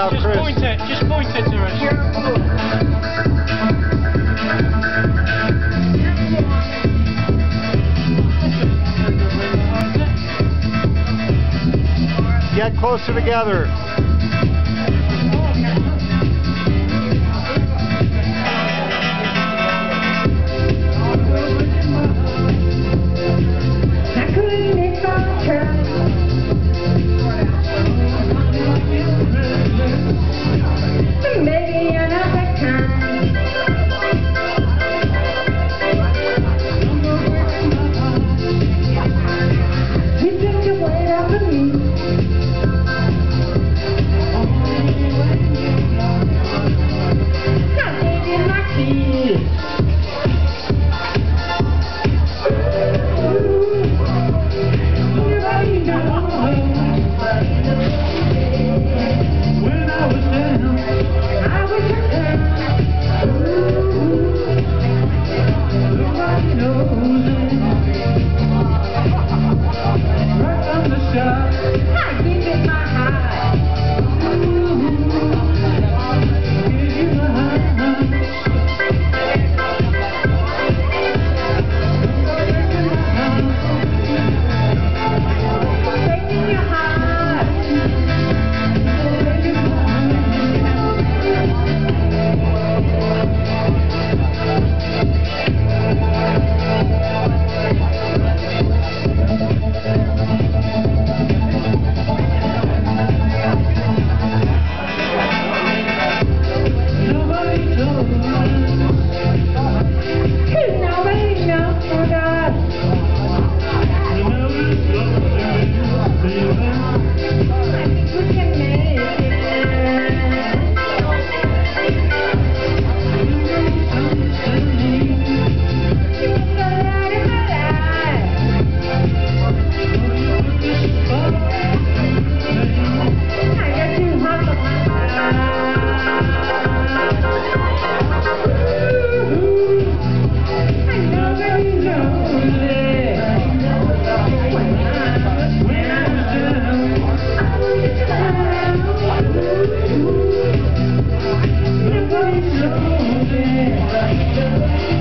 now, just Chris. point it. Just point it to us. Get closer together. Thank you.